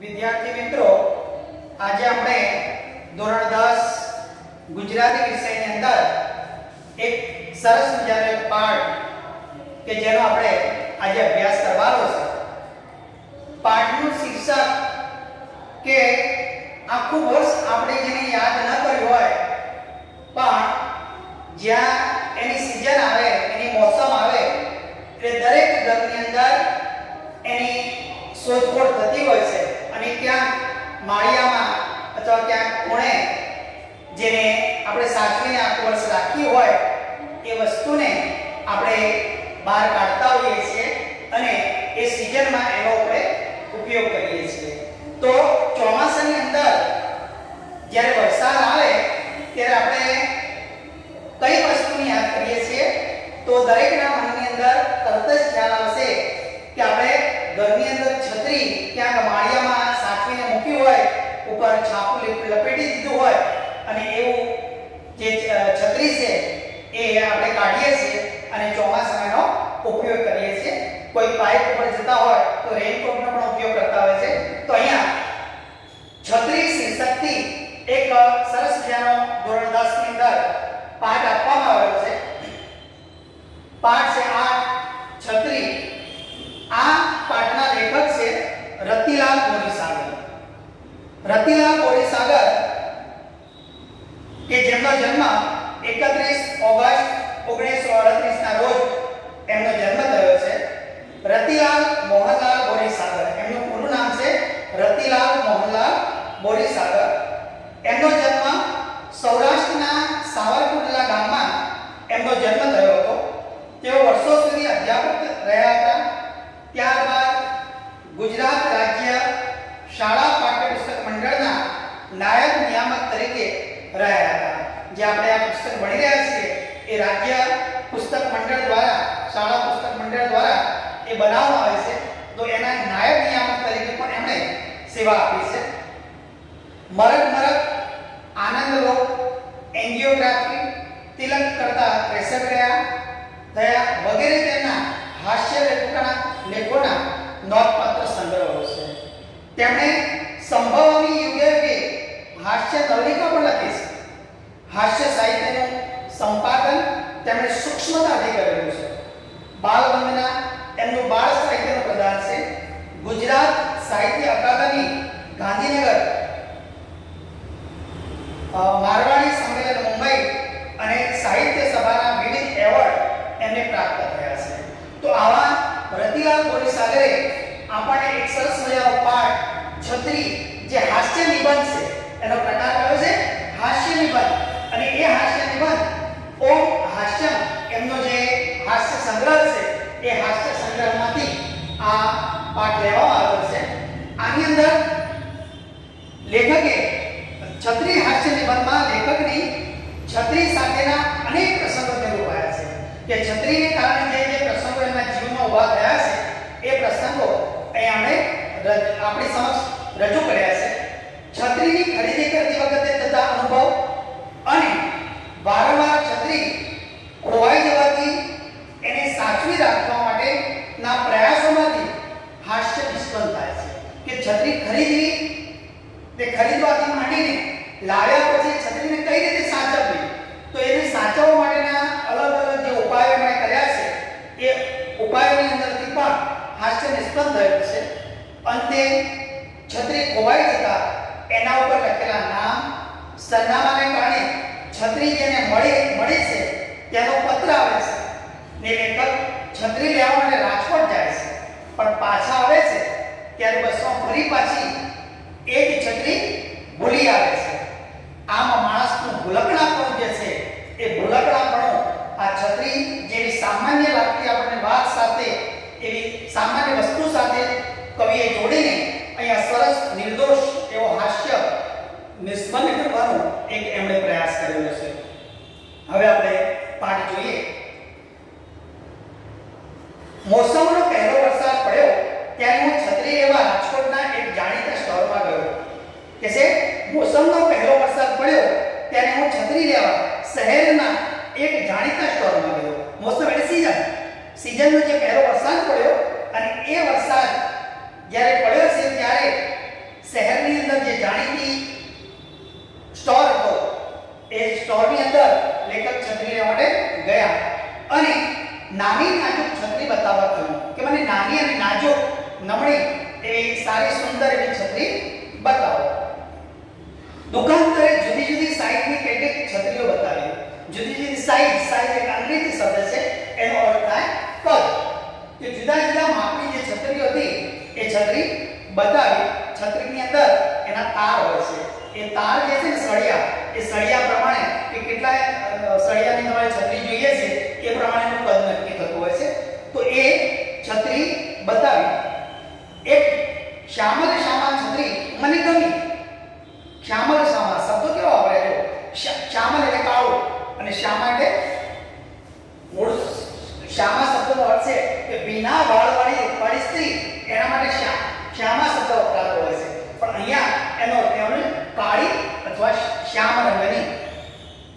વિદ્યાર્થી મિત્રો, આજે આપણે ધોરણ 10 ગુજરાતી વિષયની અંદર એક સરસ મજાનો એક પાઠ કે જેનો આપણે આજે અભ્યાસ કરવાનો છે. પાઠનું શીર્ષક કે આખું વર્ષ આપણે જેને યાદ ન કર્યું હોય, પણ જ્યાં એની સિઝન આવે, એની મોસમ આવે, એટલે દરેક ઘરની અંદર એની શોધખોળ થતી હોય છે. અને ક્યાંક માળિયામાં અથવા ક્યાંક કોણે જેને આપણે સાચવીને આખું વર્ષ રાખી હોય, એ વસ્તુને આપણે બહાર કાઢતા હોઈએ છીએ અને એ સિઝનમાં એનો આપણે ઉપયોગ કરીએ છીએ. તો ચોમાસાની અંદર જ્યારે વરસાદ આવે, ત્યારે આપણે કઈ વસ્તુને યાદ કરીએ છીએ? તો દરેકના મનની અંદર તરત જ ખ્યાલ આવશે કે આપણે ઘરની અંદર છત્રી ક્યાંક માળિયામાં સાચવીને મૂકી હોય, ઉપર છાપું લપેટી દીધું હોય, અને એવું જે છત્રી છે, એ આપણે કાઢીએ છીએ અને ચોમાસામાં ઉપયોગ કરીએ છીએ. કોઈ પાઇપ ઉપર જતા હોય, તો રેનકોટનો પણ ઉપયોગ કરતા હોય છે. તો અહીંયા છત્રી શીર્ષકથી એક સરસ મજાનો ધોરણ 10 ની અંદર પાઠ આપવામાં આવ્યો છે. પાઠ છે આ છત્રી આ પાઠના લેખક છે રતિલાલ બોરીસાગર રતિલાલ બોરીસાગર કે જેમનો જન્મ 31 ઓગસ્ટ 1938 ના રોજ એમનો જન્મ થયો છે રતિલાલ મોહનલાલ બોરીસાગર એમનું પૂરું નામ છે રતિલાલ મોહનલાલ બોરીસાગર એમનો જન્મ સૌરાષ્ટ્રના સાવરકુંડલા ગામમાં એમનો જન્મ થયો હતો તેઓ વર્ષો સુધી અધ્યાપક રહ્યા હતા ત્યારબાદ ગુજરાત રાજ્ય શાળા પાઠ્યપુસ્તક મંડળના નાયબ નિયામક તરીકે રહ્યા હતા જે આપણે આ પુસ્તક ભણી રહ્યા છીએ એ રાજ્ય પુસ્તક મંડળ દ્વારા શાળા પુસ્તક મંડળ દ્વારા એ બનાવવામાં આવે છે તો એના નાયબ નિયામક તરીકે પણ એમણે સેવા આપી છે મરક મરક આનંદ લોક એન્જિયોગ્રાફી તિલક કરતા 63 ગયા થયા વગેરે તેમના હાસ્ય લેખોના લેખોના નોંધપાત્ર સંગ્રહો છે તેમણે સંભવની યુગે યુગે હાસ્ય નવલિકા પણ લખી છે હાસ્ય સાહિત્યનું સંપાદન તેમણે સૂક્ષ્મતાથી કરેલું છે બાલવંદના એમનું બાળ સાહિત્યનું પ્રદાન છે ગુજરાત સાહિત્ય અકાદમી ગાંધીનગર મારવાડી સંમેલન મુંબઈ અને સાહિત્ય સભાના વિવિધ એવોર્ડ એમને પ્રાપ્ત થયા છે તો આવા રતિલાલ બોરીસાગરે આપણને એક સરસ મજાનો પાઠ છત્રી જે હાસ્ય નિબંધ છે એનો પ્રકાર કયો છે હાસ્ય નિબંધ અને એ હાસ્ય નિબંધ ઓમ હાસ્યમ એમનો જે હાસ્ય સંગ્રહ છે એ હાસ્ય સંગ્રહમાંથી આ પાઠ લેવામાં આવ્યો છે આની અંદર લેખકે છત્રી હાસ્ય નિબંધમાં લેખકની છત્રી સાથેના અનેક પ્રસંગો નિરૂપાયા છે કે છત્રીને કારણે જે જે પ્રસંગો એમના જીવનમાં ઊભા થયા છે એ પ્રસંગો અહીં આપણે સમક્ષ રજૂ કર્યા છે છત્રીની ખરીદી કરતી વખતે થતા અનુભવ અને વારંવાર છત્રી ખોવાઈ જવાથી એને સાચવી રાખવા માટેના પ્રયાસોમાંથી હાસ્ય નિષ્પન્ન થાય છે કે છત્રી ખરીદવી તે ખરીદવાથી માંડીને લાવ્યા પછી છત્રીને કઈ રીતે સાચવવી તો એને સાચવવા માટેના અલગ અલગ જે ઉપાયો એમણે કર્યા છે એ ઉપાયોની અંદરથી પણ હાસ્ય નિષ્પન્ન થયું છે અંતે છત્રી ખોવાઈ જતા એના ઉપર લખેલા નામ, સરનામાને કારણે છત્રી જેને મળી મળી છે, તેનો પત્ર આવે છે. ને લેખક છત્રી લેવા માટે રાજકોટ જાય છે. પણ પાછા આવે છે, ત્યારે બસમાં ફરી પાછી એ જ છત્રી ભૂલી આવે છે આમ માણસનું ભૂલકણાપણું જે છે એ ભૂલકણાપણું આ છત્રી જેવી સામાન્ય લાગતી આપણને વાત સાથે એવી સામાન્ય વસ્તુ સાથે કવિએ જોડીને અહીંયા સરસ નિર્દોષ એવો હાસ્ય નિષ્પન્ન કરવાનો એક એમણે પ્રયાસ કરેલો છે હવે આપણે પાઠ જોઈએ મોસમનો પહેલો વરસાદ પડ્યો ત્યારે હું છત્રી લેવા રાજકોટના એક જાણીતા સ્ટોરમાં ગયો કે છે મોસમનો લેખક છત્રી લેવા માટે ગયા. અને નાની નાજુક છત્રી બતાવવા કહ્યું કે મને નાની અને નાજુક નમણી એ સારી સુંદર એવી છત્રી બતાવો. દુકાનદારે જુદી જુદી સાઈઝની કેટલીક છત્રીઓ બતાવી. જુદી જુદી સાઈઝ સાઈઝ એક અંગ્રેજી શબ્દ છે, એનો અર્થ થાય કદ. કે જુદા જુદા માપની જે છત્રીઓ હતી, એ છત્રી બતાવી. છત્રીની અંદર એના તાર હોય છે. એ તાર જે છે ને સળિયા એ સળિયા પ્રમાણે કે કેટલા સળિયાની તમારે છત્રી જોઈએ છે, એ પ્રમાણેનું કદ નક્કી થતું હોય છે. તો એ છત્રી બતાવી. એક શ્યામલ શ્યામા છત્રી મને ગમી. શ્યામલ શ્યામા શબ્દો કેવો વાપરે જો, શ્યા- શ્યામલ એટલે કાળો અને શ્યામા એટલે મૂળ. શ્યામા શબ્દનો અર્થ છે કે ભીના વાળવાળી રૂપવાળી સ્ત્રી એના માટે શ્યા- શ્યામા શબ્દ વપરાતો હોય છે પણ અહીંયા એનો અર્થ એમને કાળી અથવા શ્યામ રંગની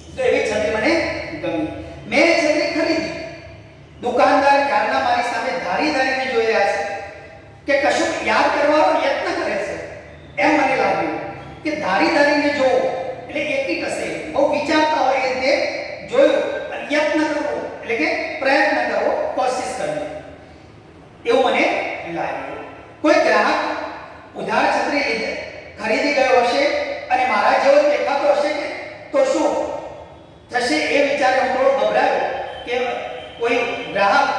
તો એવી છત્રી મને ગમી મેં એ છત્રી ખરીદી દુકાનદાર ક્યારના મારી સામે ધારી ધારીને જોઈ રહ્યા છે કે કશું યાદ કરવાનો યત્ન કરે છે એમ મને લાગ્યું કે ધારી ધારીને જોવો એટલે એકી ટસે બહુ વિચારતા હોય એ રીતે જોયું અને યત્ન કરવો એટલે કે પ્રયત્ન કરવો કોશિશ કરવી એવું મને લાગ્યું કોઈ ગ્રાહક ઉધાર છત્રી લીધે ખરીદી ગયો હશે અને મારા જેવો જ દેખાતો હશે કે તો શું થશે એ વિચારે હું થોડો ગભરાયો કે કોઈ ગ્રાહક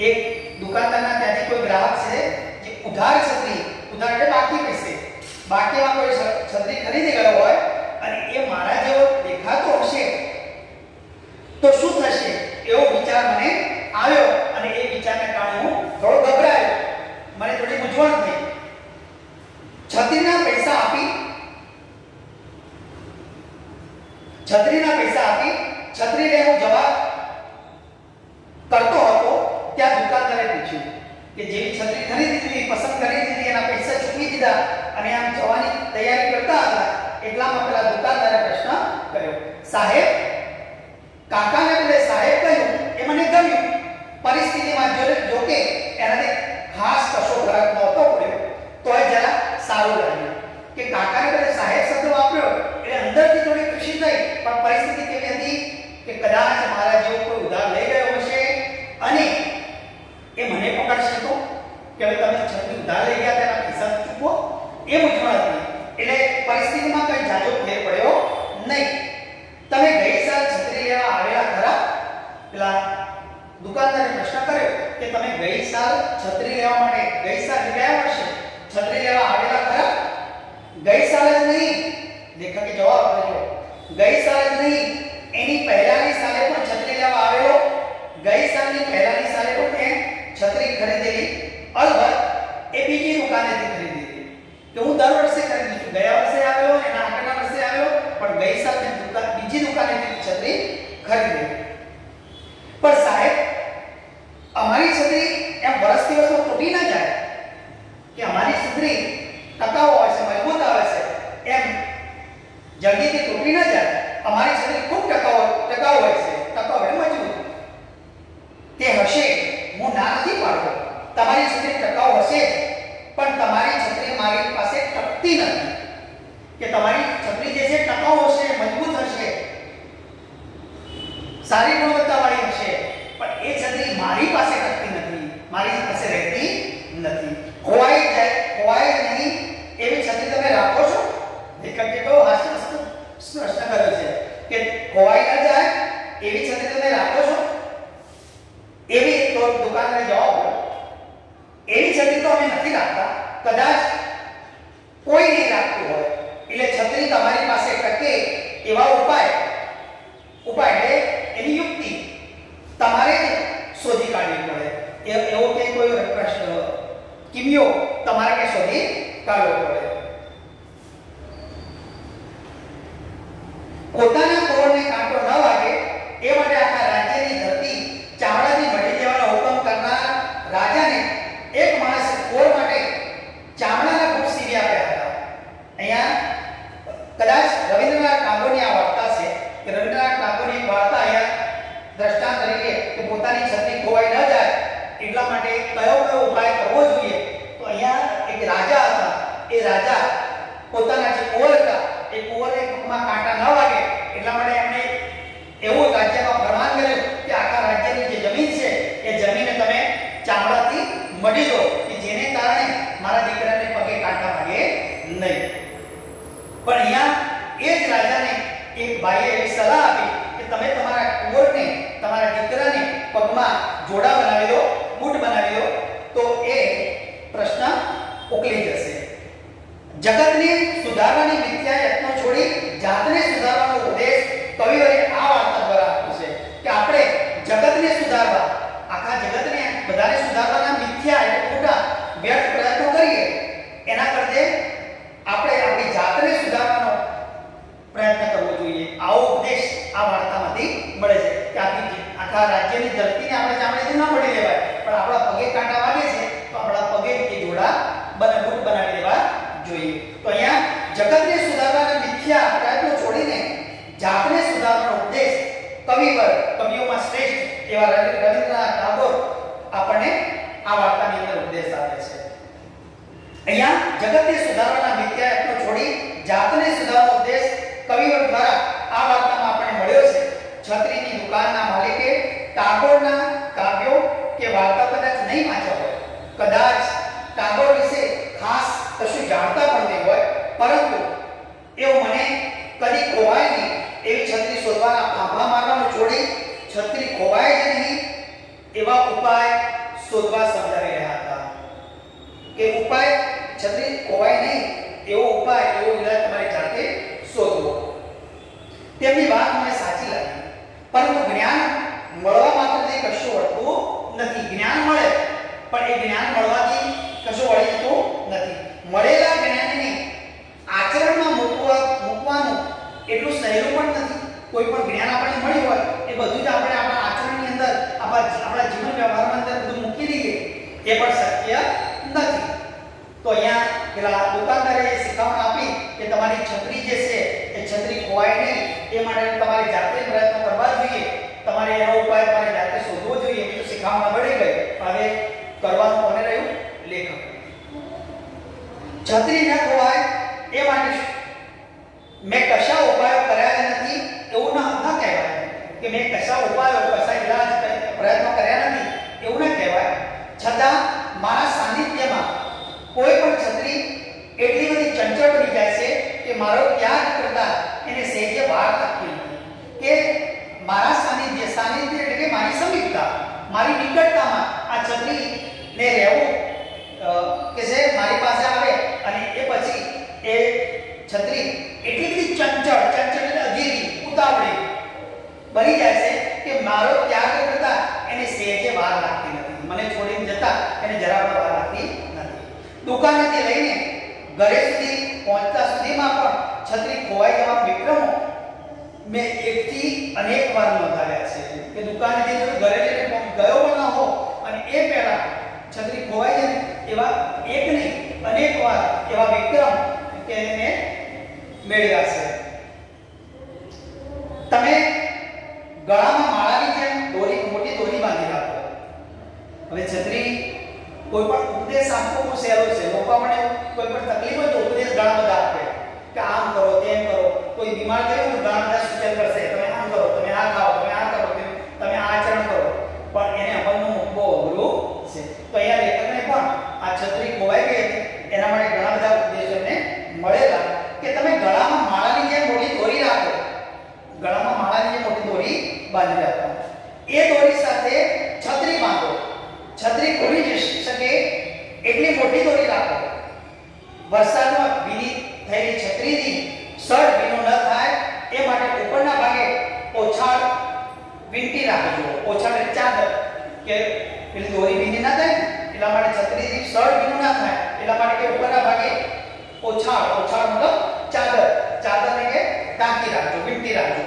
એક દુકાનદારના ત્યાંથી કોઈ ગ્રાહક છે જે ઉધાર છત્રી. ઉધાર એટલે બાકી પૈસે. બાકીમાં કોઈ છત્રી ખરીદી ગયો હોય અને એ મારા જેવો દેખાતો હશે, તો શું થશે? એવો વિચાર મને આવ્યો અને એ વિચારને કારણે હું થોડો ગભરાયો. મને થોડી મૂંઝવણ થઈ. છત્રીના પૈસા આપી છત્રીના પૈસા આપી છત્રીને હું જવાબ કરતો હતો, ત્યાં દુકાનદારે પૂછ્યું કે જેવી છત્રી ખરીદી દીધી, પસંદ કરી દીધી, એના પૈસા ચૂકવી દીધા અને આમ જવાની તૈયારી કરતા હતા, એટલામાં પેલા દુકાનદારે પ્રશ્ન કર્યો. સાહેબ, કાકાને બદલે સાહેબ કહ્યું, એ મને ગમ્યું. પરિસ્થિતિમાં જો જોકે એનાથી ખાસ કશો ફરક નહોતો પડ્યો, તોય જરા સારું લાગ્યું. કે કાકાને બદલે સાહેબ શબ્દ વાપર્યો એટલે અંદરથી થોડી ખુશી થઈ, પણ પરિસ્થિતિ કેવી હતી કે કદાચ કદાચ કોઈ નહીં રાખતું હોય. એટલે છત્રી તમારી પાસે ટકે એવા ઉપાય ઉપાય એટલે એની યુક્તિ. તમારે શોધી કાઢવી પડે. એવો કે કોઈ પ્રશ્ન. કિમિયો તમારે કે શોધી કાઢવો પડે. પોતાના કોળને કાંટો ન લાગે એ માટે આખા રાજ્યની ધરતી ચામડાથી મઢી દેવાનો હુકમ કરનાર રાજાને એક માણસે કોળ માટે ચામડાના બૂટ સીવી આપ્યા હતા અહીંયા કદાચ રવિન્દ્રનાથ ટાગોરની આ વાર્તા છે કે રવિન્દ્રનાથ ટાગોરની એક વાર્તા અહીંયા દ્રષ્ટાંત તરીકે કે પોતાની છત્રી ખોવાઈ ન જાય એટલા માટે કયો કયો ઉપાય કરવો જોઈએ તો અહીંયા એક રાજા હતા એ રાજા પોતાના જે કુંવર હતા એ કુંવરને ટૂંકમાં કાંટા ન વાગે એટલા માટે એમણે મારા દીકરાને પગે કાંટા વાગે નહીં પણ અહીંયા એ જ રાજાને એક ભાઈએ એવી સલાહ આપી કે તમે તમારા કુંવરને તમારા દીકરાને પગમાં જોડા બનાવી દો બૂટ બનાવી દો તો એ પ્રશ્ન ઉકલી જશે જગતને સુધારવાની મિથ્યા યત્નો છોડી જાતને સુધારવાનો ઉપદેશ કવિઓએ આ વાર્તા દ્વારા આપ્યો છે કે આપણે જગતને સુધારવા આખા જગતને બધાને સુધારવાના મિથ્યા એટલે ખોટા વ્યર્થ પ્રયત્નો કરીએ એના કરતે આપણે આપણી જાતને સુધારવાનો પ્રયત્ન કરવો જોઈએ આવો ઉપદેશ આ વાર્તામાંથી મળે છે કે આખી આખા રાજ્યની ધરતીને આપણે જામણીથી ના મળી લેવાય પણ આપણા પગે કાંટા વાગે છે તો આપણા પગે એ જોડા બને બૂટ બનાવી દેવા જોઈએ તો અહીંયા જગતને સુધારવાના મિથ્યા પ્રયત્નો છોડીને જાતને સુધારવાનો ઉપદેશ કવિ પર કવિઓમાં શ્રેષ્ઠ એવા રવિ- રવિન્દ્રનાથ ટાગોર આપણને આ વાર્તાની અંદર ઉપદેશ આપે છે અહીંયા જગતને સુધારવાના મિથ્યા યત્નો છોડી જાતને સુધારવાનો ઉપદેશ કવિઓ દ્વારા આ વાર્તામાં આપણને મળ્યો છે છત્રીની દુકાનના માલિકે ટાગોરના કાવ્યો કે વાર્તા કદાચ નહીં વાંચ્યા હોય કદાચ ટાગોર વિશે ખાસ કશું જાણતા પણ નહીં હોય પરંતુ એવું મને કદી ખોવાય નહીં એવી છત્રી શોધવાના આંભા મારવાનું છોડી છત્રી ખોવાય જ નહીં એવા ઉપાય શોધવા સમજાવી રહ્યા હતા કે ઉપાય છત્રી ખોવાય નહીં એવો ઉપાય એવો ઈલાજ તમારી જાતે શોધવો તેમની વાત મને સાચી લાગી. પરંતુ જ્ઞાન મળવા માત્રથી કશું વળતું નથી. જ્ઞાન મળે, પણ એ જ્ઞાન મળવાથી કશું વળી જતું નથી. મળેલા જ્ઞાનને આચરણમાં મૂકવા, મૂકવાનું એટલું સહેલું પણ નથી. કોઈ પણ જ્ઞાન આપણને મળ્યું હોય, એ બધું જ આપણે આપણા આચરણની અંદર, આપણા આપણા જીવન વ્યવહારમાં અંદર બધું મૂકી દઈએ. એ પણ શક્ય નથી. તો અહીંયા પેલા દુકાનદારે શીખવણ આપી કે તમારી છત્રી જે છે, એ છત્રી ખોવાય નહીં. એ માટે તમારે જાતે પ્રયત્ન કરવા જોઈએ. તમારે એનો ઉપાય તમારે જાતે શોધવો જોઈએ. તો શીખવામાં મળી ગઈ. હવે કરવાનું કોને રહ્યું? લેખક. છત્રી ન ખોવાય એ માટે મેં કશા ઉપાયો કર્યા જ નથી એવું ન ન કહેવાય કે મેં કશા ઉપાયો કશા ઇલાજ ક- પ્રયત્નો કર્યા નથી એવું ન કહેવાય છતાં મારા સાનિધ્યમાં કોઈ પણ છત્રી એટલી બધી ચંચળ બની જાય છે કે મારો ત્યાગ કરતા એને સહેજે વાર લાગતી નથી કે મારા સાનિધ્ય સાનિધ્ય એટલે કે મારી સમીપતા મારી નિકટતામાં આ છત્રીને રહેવું કે જે મારી પાસે આવે અને એ પછી એ છત્રી એટલી બધી ચંચળ ચંચળ એટલે અધીરી, ઉતાવળી બની જાય છે કે મારો ત્યાગ કરતા એને સહેજે વાર લાગતી નથી. મને છોડીને જતા એને જરા પણ વાર લાગતી નથી. દુકાનેથી લઈને ઘરે સુધી પહોંચતા સુધીમાં પણ છત્રી ખોવાઈ જવા વિક્રમો મેં એકથી અનેક વાર નોંધાવ્યા છે. કે દુકાને જઈને ઘરે જઈને ગયો પણ ના હો અને એ પહેલા છત્રી ખોવાઈ જાય એવા એક નહીં, અનેક વાર એવા વિક્રમ કે એને મેળવ્યા છે. તમે ગળામાં માળાની જેમ દોરી, મોટી દોરી બાંધી રાખો. હવે છત્રી કોઈ પણ ઉપદેશ આપવો બહુ સહેલો છે. લોકો આપણે કોઈ પણ તકલીફ હોય તો ઉપદેશ ઘણા બધા આપે કે આમ કરો, તેમ કરો. કોઈ બીમાર થયો તો ઘણા બધા સૂચન કરશે તમે આમ કરો તમે આ ખાઓ તમે આ કરો તમે તમે આ આચરણ કરો પણ એને અમલનું બહુ અઘરું છે તો અહીંયા લેખકને પણ આ છત્રી ખોવાઈ ગઈ હતી એના માટે ઘણા બધા ઉપદેશો એમને મળેલા કે તમે ગળામાં માળાની જેમ મોટી દોરી રાખો ગળામાં માળાની જેમ મોટી દોરી બાંધી રાખો એ દોરી સાથે છત્રી બાંધો છત્રી ખુલી જઈ શકે એટલી મોટી દોરી રાખો. વરસાદમાં ભીની થયેલી છત્રીથી સળ ભીનો ન થાય એ માટે ઉપરના ભાગે ઓછાળ વીંટી રાખજો. ઓછાળ એટલે ચાદર કે પેલી દોરી ભીની ના થાય ને, એટલા માટે છત્રીથી સળ ભીનું ના થાય એટલા માટે કે ઉપરના ભાગે ઓછાળ ઓછાળ મતલબ ચાદર. ચાદરને કે ટાંકી રાખજો વીંટી રાખજો.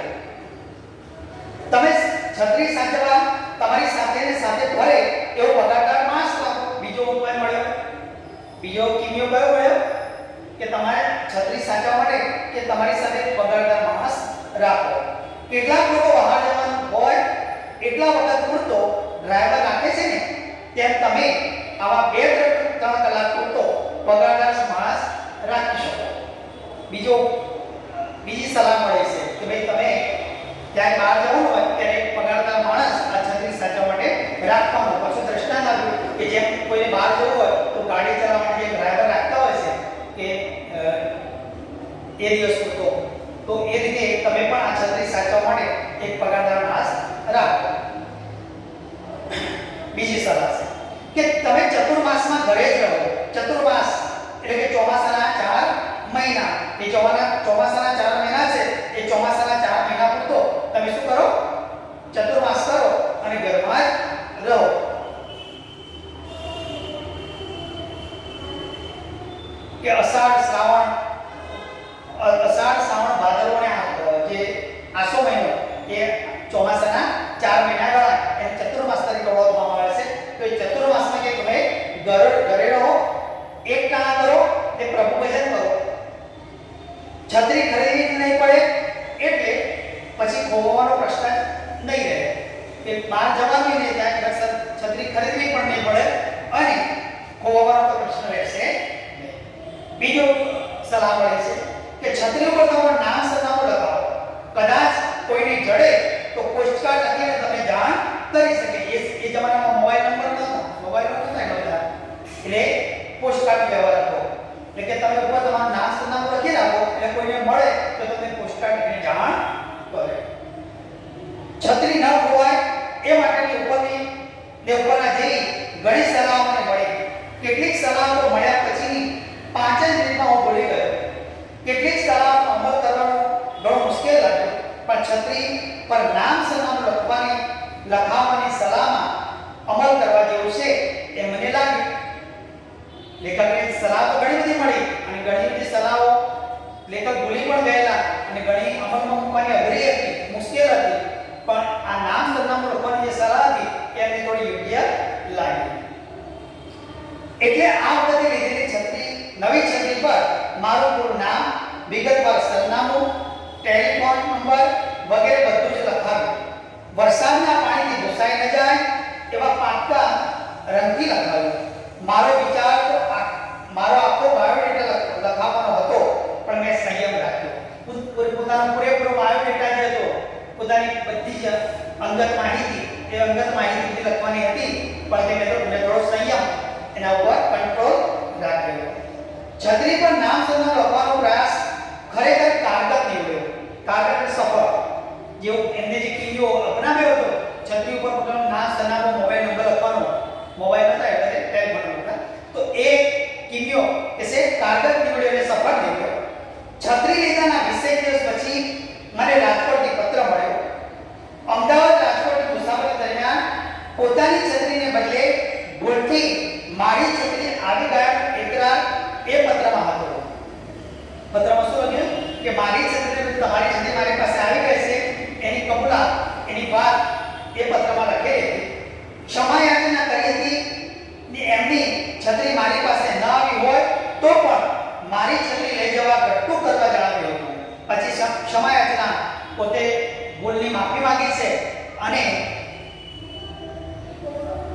તમે છત્રી સાચવવા તમારી સાથે ને સાથે ભરે એવો પગારદાર માણસ બીજો ઉપાય મળ્યો. બીજો કિમિયો કયો મળ્યો? કે તમારે છત્રી સાચવવા માટે કે તમારી સાથે પગારદાર માણસ રાખો કેટલાક લોકો બહાર જવાનું હોય, એટલા વખત પૂરતો ડ્રાઈવર રાખે છે ને, તેમ તમે આવા બે ત્રણ કલાક પૂરતો પગારદાર માણસ રાખી શકો. બીજો બીજી સલાહ મળે છે કે ભાઈ તમે ક્યાંય બહાર જવાનું હોય ત્યારે પગારદાર માણસ આ છત્રી સાચવવા માટે રાખવાનો પાછું દ્રષ્ટાંત આપ્યું કે જેમ કોઈને બહાર જવું હોય તો ગાડી ચલાવવા માટે જે ડ્રાઈવર દિવસ પૂરતો તો એ રીતે તમે પણ આ છત્રી સાચવવા માટે એક પગારદાર માસ રાખો. બીજી સલાહ છે કે તમે ચતુર્માસમાં ઘરે જ રહો. ચતુર્માસ એટલે કે ચોમાસાના ચાર મહિના. એ ચોમાસાના ચોમાસાના ચાર મહિના છે, એ ચોમાસાના ચાર મહિના પૂરતો તમે શું કરો? ચતુર્માસ કરો અને ઘરમાં જ રહો. કે અષાઢ શ્રાવણ અ- અષાઢ શ્રાવણ ભાદરવો અને આ- જે આસો મહિનો એ ચોમાસાના ચાર મહિના ગણાય એને ચતુર્માસ તરીકે ઓળખવામાં આવે છે તો એ ચતુર્માસમાં કે ઘરે રહો, એક કામ કરો, ને પ્રભુ ભજન કરો. છત્રી ખરીદી નહીં પડે, એટલે પછી ખોવાનો પ્રશ્ન નહીં રહે. કે બહાર જવાનું નહીં ત્યાં છત્રી ખરીદવી પણ નહીં પડે, અને ખોવાનો પ્રશ્ન રહેશે બીજો સલાહ મળે છે કે છત્રી ઉપર તમારું નામ સરનામું લગાવો. કદાચ કોઈને જડે, તો પોસ્ટકાર્ડ લખીને તમે જાણ કરી શકે. એ જમાનામાં મોબાઈલ નંબર નહોતો મોબાઈલ નહોતો ને બધા એટલે પોસ્ટકાર્ડ વ્યવહાર આપો એટલે કે તમે ઉપર તમારું નામ સરનામું લખી રાખો, એટલે કોઈને મળે તો તમે પોસ્ટકાર્ડ એને જાણ કરે. છત્રી ન ખોવાય એ માટેની ઉપરની ને ઉપરના જેવી ઘણી સલાહો મને મળી. કેટલીક સલાહો મળ્યા પછીની પાંચ જ મિનિટમાં હું ભૂલી ગયો. કેટલીક સલાહનો અમલ કરવાનો ઘણો મુશ્કેલ લાગ્યો. પણ છત્રી પર નામ સરનામું લખવાની લખાવવાની સલાહમાં અમલ કરવા જેવું છે. લેખકની સલાહ ઘણી બધી મળી અને ઘણી બધી સલાહો લેખક ભૂલી પણ ગયેલા અને ઘણી અમલમાં મૂકવાની અઘરી હતી, મુશ્કેલ હતી. પણ આ નામ સરનામું લખવાની જે સલાહ હતી એમને થોડી યોગ્ય લાગી. એટલે આ વખતે લીધેલી છત્રી, નવી છત્રી પર મારું પૂરું નામ વિગતવાર સરનામું, ટેલિફોન નંબર વગેરે બધું જ લખાવ્યું. વરસાદના પાણીથી ઘૂસાઈ ન જાય એવા પાક્કા રંગથી લખાવ્યું. મારો વિચાર મારો આખો બાયોડેટા લખાવવાનો હતો, પણ મેં સંયમ રાખ્યો. હું પોતાનો પૂરેપૂરો બાયોડેટા જે હતો, પોતાની બધી જ અંગત માહિતી, એ અંગત માહિતી બધી લખવાની હતી, પણ તે મેં મેં થોડો સંયમ એના ઉપર કંટ્રોલ રાખ્યો છત્રી પર નામ સંધાન લખવાનો પ્રયાસ ખરેખર કારગત નીવડ્યો. એટલે સફળ. જેવું એમને જે કિલ્લો અપનાવ્યો હતો, છત્રી ઉપર પોતાનું નામ સંધાનનો મોબાઈલ નંબર લખવાનો. મોબાઈલ હતા એટલે ટેલિફોન હતા તો એ કિલ્લો કે છે કારગત નીવડ્યો એટલે સફળ નીવડ્યો છત્રી લીધાના 20 દિવસ પછી મને રાજકોટથી પત્ર મળ્યો અમદાવાદ રાજકોટની મુસાફરી દરમિયાન પોતાની છત્રીને બદલે ભૂલથી મારી છત્રી આવી ગયા એકરાર એ પત્રમાં હતો પત્રમાં શું લખ્યું કે મારી છત્રી બદલે તમારી છત્રી મારી પાસે આવી ગઈ છે એની કબૂલાત એની વાત એ પત્રમાં લખેલી હતી ક્ષમા યાચના કરી હતી ને એમની છત્રી મારી પાસે ન આવી હોય તો પણ મારી છત્રી લઈ જવા ઘટતું કરવા જણાવ્યું હતું પછી ક્ષ- ક્ષમા યાચના પોતે ભૂલની માફી માંગી છે અને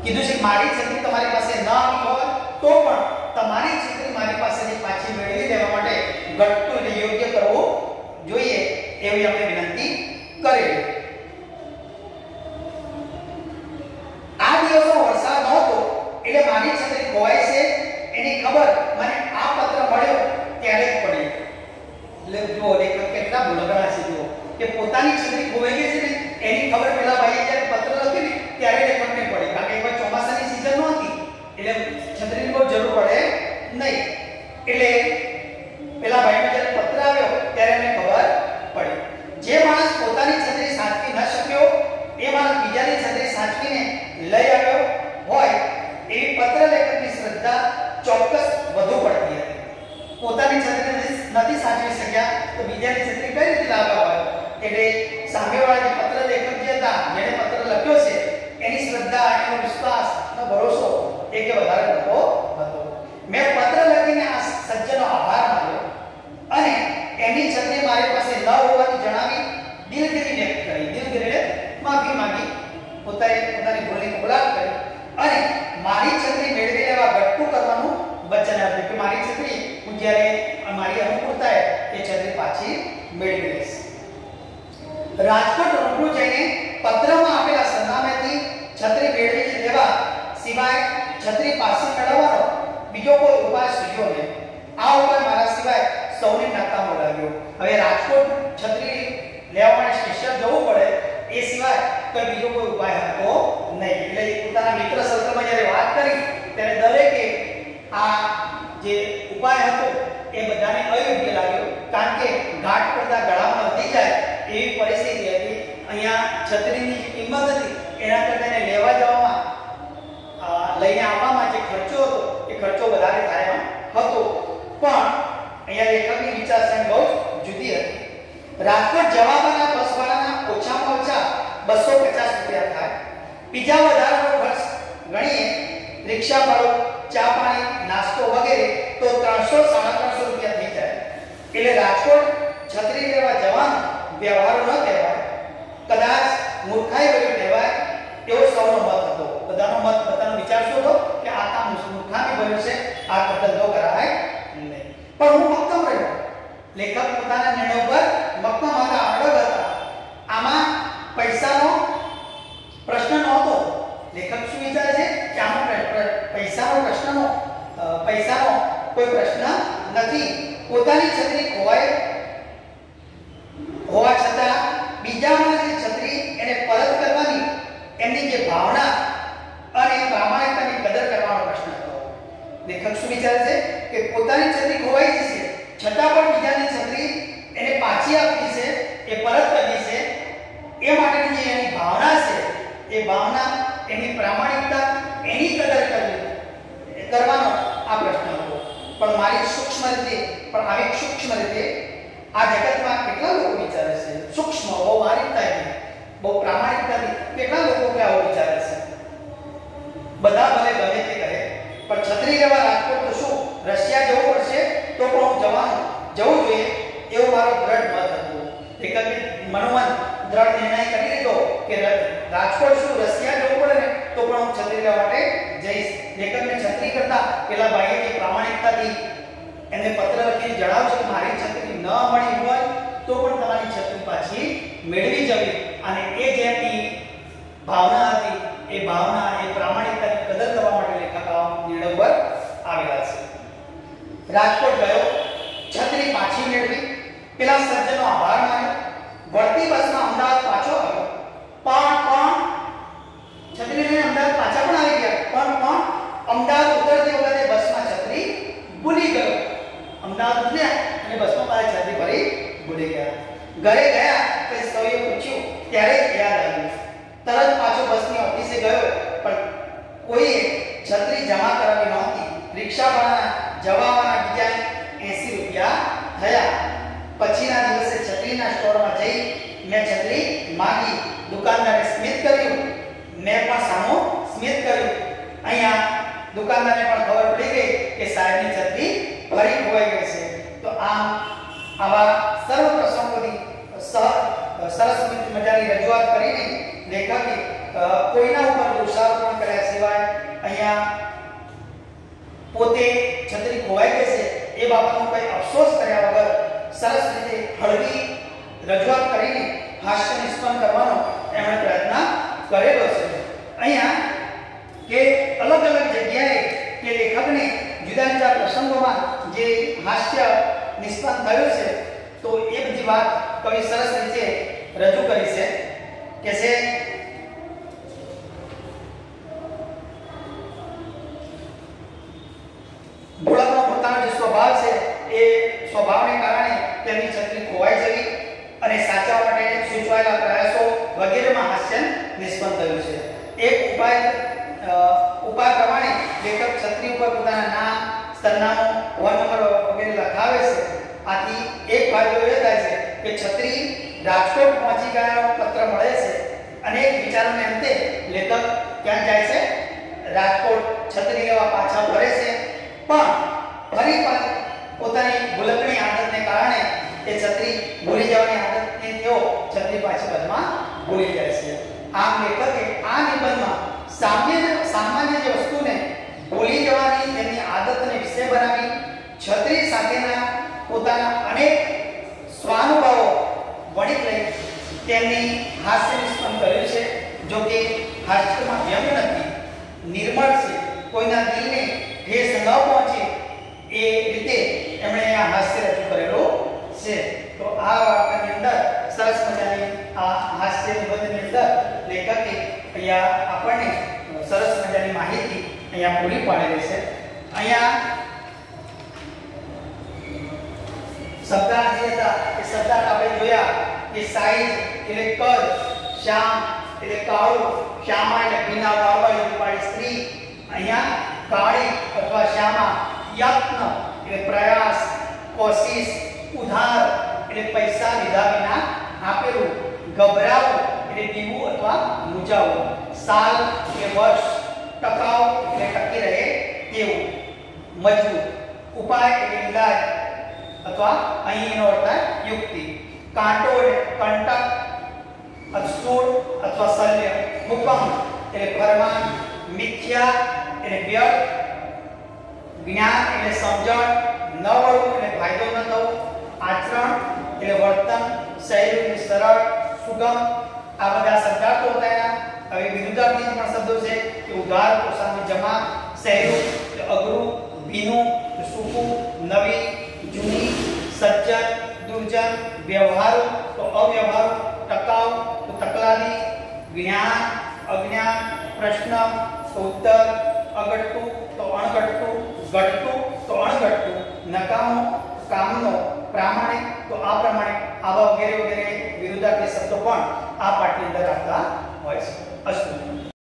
કીધું છે, મારી છત્રી તમારી પાસે ન હોય તો પણ તમારી છત્રી મારી પાસેથી પાછી મેળવી દેવા માટે ઘટતું યોગ્ય કરવું જોઈએ, એવી અમે વિનંતી કરેલી આ દિવસમાં વરસાદ નહોતો એટલે મારી છત્રી ખોવાઈ છે એની ખબર મને આ પત્ર મળ્યો ત્યારે જ પડી એટલે જુઓ લેખક કેટલા ભૂલકડા છે જુઓ કે પોતાની છત્રી ખોવાઈ ગઈ છે ને, એની ખબર પેલા ભાઈએ જ્યારે પત્ર લખ્યું ને, ત્યારે લેખકને પડી. કારણ કે એકવાર ચોમાસાની સિઝન નહોતી. એટલે છત્રીની બહુ જરૂર પડે નહીં. એટલે પેલા ભાઈને જ્યારે પત્ર આવ્યો, ત્યારે એમને ખબર પડી. જે માણસ પોતાની છત્રી સાચવી ન શક્યો, એ માણસ બીજાની છત્રી સાચવીને લઈ આવ્યો હોય, એવી પત્ર લેખકની શ્રદ્ધા ચોક્કસ વધુ પડતી હતી. પોતાની છત્રી નથી- નથી સાચવી શક્યા, તો બીજાની છત્રી કઈ રીતે લાવ્યા હોય? એટલે સામેવાળા જે પત્ર લેખક જે હતા, જેણે પત્ર લખ્યો છે, એની શ્રદ્ધા એનો વિશ્વાસ એનો ભરોસો એ કે વધારે મોટો હતો. મેં પત્ર લખીને આ સજ્જનો આભાર માન્યો અને એની છતને મારી પાસે ન હોવાની જણાવી દિલગીરી વ્યક્ત કરી. દિલગીરીને માફી માંગી. પોતાએ પોતાની ભૂલની કબૂલાત કરી અને મારી છત્રી મેળવી લેવા ઘટતું કરવાનું વચન આપ્યું કે મારી છત્રી હું જ્યારે મારી અનુકૂળતાએ એ છત્રી પાછી મેળવી લઈશ. રાજકોટ રૂબરૂ જઈને પત્રમાં આપેલા સરનામેથી છત્રી મેળવી લેવા સિવાય છત્રી પાછી મેળવવાનો બીજો કોઈ ઉપાય સૂચ્યો નહીં. આ ઉપાય મારા સિવાય સૌને નકામો લાગ્યો. હવે રાજકોટ છત્રી લેવા માટે સ્ટેશન જવું પડે એ સિવાય કોઈ બીજો કોઈ ઉપાય હતો નહીં. એટલે પોતાના મિત્ર સર્કલમાં જ્યારે વાત કરી, ત્યારે દરેકે આ જે ઉપાય હતો એ બધાને અયોગ્ય લાગ્યો. કારણ કે ઘાટ પડતા ગળામાં વધી જાય એવી પરિસ્થિતિ અહીંયા છત્રીની જે કિંમત હતી, એના કરતા એને લેવા જવામાં લઈને આવવામાં જે ખર્ચો હતો, એ ખર્ચો વધારે થાય હતો. પણ અહીંયા લેખકની વિચારસરણી બહુ જુદી હતી. રાજકોટ જવાના બસ ભાડાના ઓછામાં ઓછા બસો પચાસ રૂપિયા થાય. બીજા વધારાનો ખર્ચ ગણીએ, રિક્ષા ભાડો, ચા પાણી, નાસ્તો વગેરે, તો ત્રણસો સાડા ત્રણસો રૂપિયા થઈ જાય. એટલે રાજકોટ છત્રી લેવા જવાનો વ્યવહારો ન કહેવાય. કદાચ મૂર્ખાઈ ભર્યું કહેવાય, એવો સૌનો મત હતો. બધાનો મત, બધાનો વિચાર શું હતો? કે આ કામ મૂર્ખામી ભર્યું છે, આ ધંધો કરાય નહીં. પણ હું મક્કમ રહ્યો. લેખક પોતાના નિર્ણય પર મક્કમ હતા અડગ હતા આમાં પૈસાનો પ્રશ્ન નહોતો. લેખક શું વિચારે છે? કે આમાં પૈસાનો પ્રશ્નનો પૈસાનો કોઈ પ્રશ્ન નથી. પોતાની છત્રી ખોવાય, હોવા છતાં બીજામાં જે છત્રી એને પરત કરવાની એમની જે ભાવના. અને પ્રામાણિકતાની કદર કરવાનો પ્રશ્ન હતો લેખક શું વિચારે છે? કે પોતાની છત્રી ખોવાઈ જશે છતાં પણ બીજાની છત્રી એને પાછી આપી છે, એ પરત કરવી છે. એ માટેની જે એની ભાવના છે, એ ભાવના એની પ્રામાણિકતા એની કદર કરવી. કરવાનો આ પ્રશ્ન હતો. પણ મારી સૂક્ષ્મ રીતે, પણ આવી સૂક્ષ્મ રીતે આ જગતમાં કેટલા લોકો વિચારે છે? સૂક્ષ્મ બહુ બારીકતાથી બહુ પ્રામાણિકતાથી કેટલા લોકો કે આવું વિચારે છે? બધા ભલે ગમે તે કરે, પણ છત્રી રહેવા રાજકોટ તો શું? રશિયા જવું પડશે તો પણ હું જવાનું. જવું જોઈએ. એવો મારો દ્રઢ મત હતો. લેખકે મનોમન દ્રઢ નિર્ણય કરી લીધો કે રાજકોટ શું, રશિયા જવું પડે ને, તો પણ હું છત્રી લેવા માટે જઈશ. લેખકને છત્રી કરતા પેલા ભાઈએ પ્રામાણિકતાથી એને પત્ર લખીને જણાવજો કે મારી છત્રી ન મળી હોય તો પણ તમારી છત્રી પાછી મેળવી જવી. અને એ જે એમની ભાવના હતી, એ ભાવના એ પ્રામાણિકતાની કદર કરવા માટે લેખક નિર્ણય પર આવેલા છે. રાજકોટ ગયો, છત્રી પાછી મેળવી, પેલા સજ્જનો આભાર માન્યો, વળતી બસમાં અમદાવાદ પાછો આવ્યો, પણ પણ છત્રી લઈને અમદાવાદ પાછા પણ આવી ગયા, પણ પણ, અમદાવાદ ઉતરતી વખતે બસમાં છત્રી ભૂલી ગયો. અમદાવાદ ઉતર્યા અને બસમાં પાછી છત્રી ભરી ભૂલી ગયા. ઘરે ગયા તો સૌએ પૂછ્યું ત્યારે યાદ આવ્યું તરત પાછો બસની ઓફિસે ગયો, પણ કોઈએ છત્રી જમા કરાવી નહોતી. રિક્ષા ભાડાના જવાવાના બીજા એસી રૂપિયા થયા. પછીના દિવસે છત્રીના સ્ટોરમાં જઈ મેં છત્રી માંગી. દુકાનદારે સ્મિત કર્યું. મેં પણ સામો સ્મિત કર્યું. અહીંયા દુકાનદારને પણ ખબર પડી ગઈ કે સાહેબની છત્રી ફરી ખોવાઈ ગઈ છે. તો આમ આવા સરસ મજાની રજૂઆત કરીને લેખકે કોઈના ઉપર દોષારોપણ કર્યા સિવાય અહીંયા પોતે છત્રી ખોવાઈ છે એ બાબતનો કોઈ અફસોસ કર્યા વગર સરસ રીતે હળવી રજૂઆત કરીને હાસ્ય નિષ્પન્ન કરવાનો એમણે પ્રયત્ન કરેલો છે. અહીંયા કે અલગ અલગ જગ્યાએ કે લેખકને જુદા જુદા પ્રસંગોમાં જે હાસ્ય નિષ્પન્ન થયું છે, તો એ બધી વાત કવિ સરસ રીતે રજૂ કરી છે કે છે ગોળકનો પોતાનો જે સ્વભાવ છે, એ સ્વભાવને કારણે તેમની છત્રી ખોવાઈ જવી અને સાચા માટે સૂચવાયેલા પ્રયાસો વગેરેમાં હાસ્ય નિષ્ફળ થયું છે. એક ઉપાય ઉપાય પ્રમાણે લેખક છત્રી ઉપર પોતાના નામ, સરનામું ફોન નંબર વગેરે લખાવે છે. આથી એક ફાયદો એ થાય છે કે છત્રી રાજકોટ પહોંચી ગયાનો પત્ર મળે છે. અને એક વિચારોને અંતે, લેખક ક્યાં જાય છે? રાજકોટ, છત્રી લેવા પાછા ફરે છે. પણ ફરી પણ પોતાની ભૂલકણી આદતને કારણે એ છત્રી ભૂલી જવાની આદતને તેઓ છત્રી પાછી પદમાં ભૂલી જાય છે. આમ લેખકે આ નિબંધમાં સામાન્ય સામાન્ય જે વસ્તુને ભૂલી જવાની તેમની આદતને વિષય બનાવી છત્રી સાથેના પોતાના અનેક સ્વાનુભાવો વણી લઈ તેમની હાસ્ય નિષ્પન્ન કર્યું છે, જો કે હાસ્યમાં વ્યંગ નથી. નિર્મળ છે. કોઈના દિલને ઠેસ ન પહોંચે એ રીતે એમણે આ હાસ્ય રજૂ કરેલું છે. તો આ વાર્તાની અંદર સરસ મજાની આ હાસ્ય નિબંધની અંદર લેખકે અહીંયા આપણને સરસ મજાની માહિતી અહીંયા પૂરી પાડેલી છે. અહીંયા શબ્દાર્થ જે હતા, એ શબ્દાર્થ આપણે જોયા કે સાઈઝ એટલે કદ શ્યામ એટલે કાળું, શ્યામા એટલે ભીના વાળવાળી વાળી સ્ત્રી. અહીંયા કાળી અથવા શ્યામા યત્ન એટલે પ્રયાસ, કોશિશ, ઉધાર એટલે પૈસા લીધા વિના આપેલું, ગભરાવું એટલે દીવું અથવા મૂંઝાવું સાલ એટલે વર્ષ, ટકાઉ એટલે ટકી રહે તેવું મજબૂત. ઉપાય એટલે ઇલાજ અથવા અહીં એનો અર્થ થાય યુક્તિ કાંટો એટલે કંટક અસ્તુર અથવા શલ્ય હુકમ એટલે ફરમાન મિથ્યા એટલે વ્યર્થ જ્ઞાન એટલે સમજણ ન વળવું એટલે ફાયદો ન થવો આચરણ એટલે વર્તન સહેલું એટલે સરળ સુગમ આ બધા શબ્દાર્થો હતા એના હવે વિરુદ્ધાર્થી પણ શબ્દો છે કે ઉધાર તો સામે જમા સહેલું એટલે અઘરું ભીનું એટલે સૂકું નવી જૂની સજ્જન દુર્જન વ્યવહારુ તો અવ્યવહારુ ટકાઉ તો તકલાદી જ્ઞાન અજ્ઞાન પ્રશ્ન તો ઉત્તર અગટતું તો અણગટતું ઘટતું તો અણઘટતું નકામો કામનો પ્રામાણિક તો અપ્રામાણિક આવા વગેરે વગેરે વિરુદ્ધાર્થી શબ્દો પણ આ પાઠની અંદર આવતા હોય છે અસ્તુ